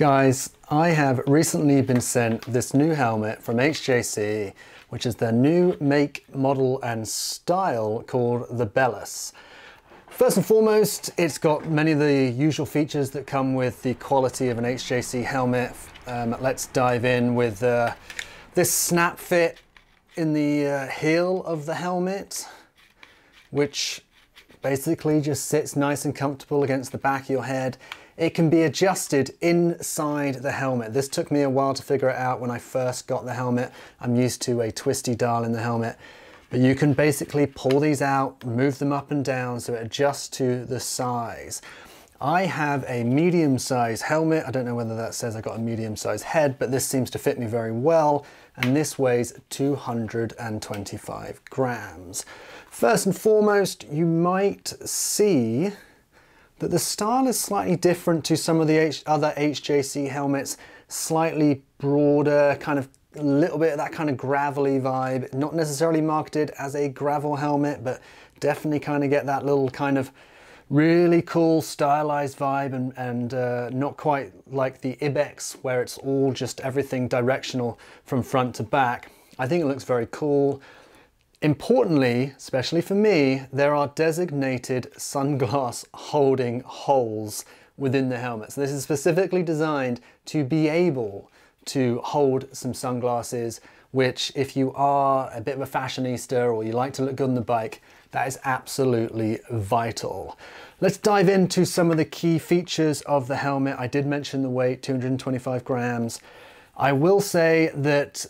Guys, I have recently been sent this new helmet from HJC, which is their new make, model and style called the Bellus. First and foremost, it's got many of the usual features that come with the quality of an HJC helmet. Um, let's dive in with uh, this snap fit in the uh, heel of the helmet, which basically just sits nice and comfortable against the back of your head. It can be adjusted inside the helmet. This took me a while to figure it out when I first got the helmet. I'm used to a twisty dial in the helmet. But you can basically pull these out, move them up and down so it adjusts to the size. I have a medium size helmet. I don't know whether that says I got a medium size head, but this seems to fit me very well. And this weighs 225 grams. First and foremost, you might see that the style is slightly different to some of the H other HJC helmets, slightly broader, kind of a little bit of that kind of gravelly vibe, not necessarily marketed as a gravel helmet, but definitely kind of get that little kind of really cool stylized vibe and, and uh, not quite like the Ibex where it's all just everything directional from front to back. I think it looks very cool. Importantly, especially for me, there are designated sunglass holding holes within the helmet. So this is specifically designed to be able to hold some sunglasses, which if you are a bit of a fashionista or you like to look good on the bike, that is absolutely vital. Let's dive into some of the key features of the helmet. I did mention the weight, 225 grams. I will say that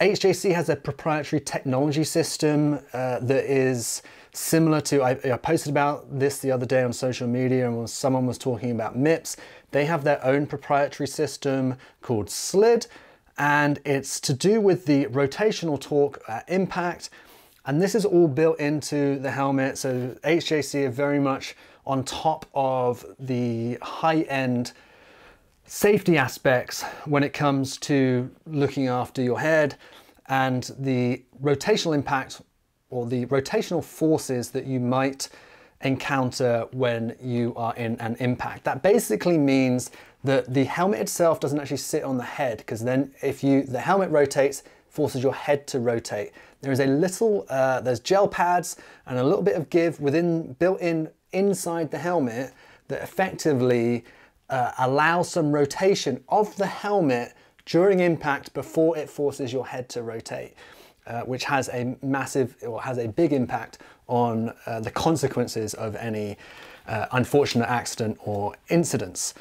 HJC has a proprietary technology system uh, that is similar to, I, I, posted about this the other day on social media and someone was talking about MIPS. They have their own proprietary system called SLID and it's to do with the rotational torque uh, impact and this is all built into the helmet. So HJC are very much on top of the high-end safety aspects when it comes to looking after your head and the rotational impact or the rotational forces that you might encounter when you are in an impact. That basically means that the helmet itself doesn't actually sit on the head because then if you the helmet rotates forces your head to rotate. There is a little, uh, there's gel pads and a little bit of give within built in inside the helmet that effectively uh, allow some rotation of the helmet during impact before it forces your head to rotate, uh, which has a massive or has a big impact on uh, the consequences of any uh, unfortunate accident or incidents.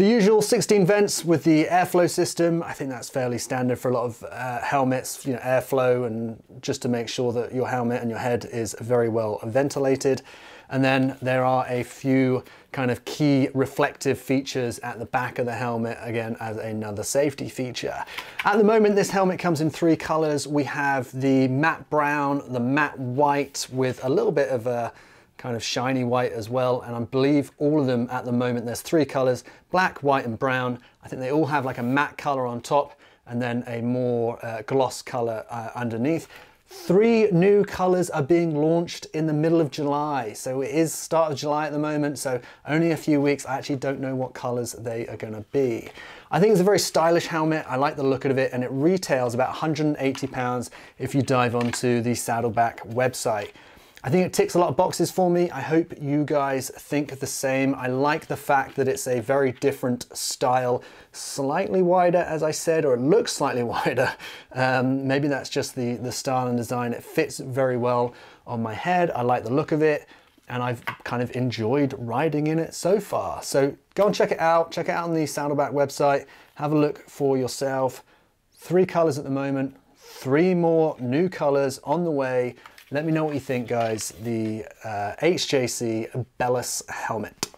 The usual 16 vents with the airflow system, I think that's fairly standard for a lot of uh, helmets, you know, airflow and just to make sure that your helmet and your head is very well ventilated. And then there are a few kind of key reflective features at the back of the helmet, again, as another safety feature. At the moment, this helmet comes in three colors. We have the matte brown, the matte white with a little bit of a kind of shiny white as well. And I believe all of them at the moment, there's three colors, black, white, and brown. I think they all have like a matte color on top and then a more uh, gloss color uh, underneath. Three new colors are being launched in the middle of July. So it is start of July at the moment, so only a few weeks. I actually don't know what colors they are gonna be. I think it's a very stylish helmet. I like the look of it and it retails about 180 pounds if you dive onto the Saddleback website. I think it ticks a lot of boxes for me. I hope you guys think the same. I like the fact that it's a very different style, slightly wider, as I said, or it looks slightly wider. Um, maybe that's just the, the style and design. It fits very well on my head. I like the look of it and I've kind of enjoyed riding in it so far. So go and check it out. Check it out on the Saddleback website. Have a look for yourself. Three colors at the moment, three more new colors on the way. Let me know what you think, guys. The uh, HJC Bellus helmet.